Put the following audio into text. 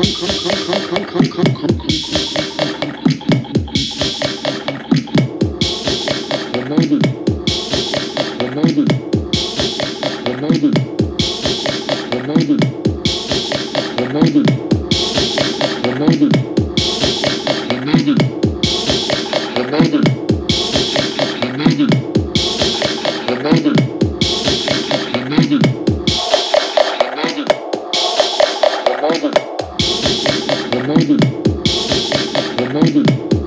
Come, come, come. Remember. Remember.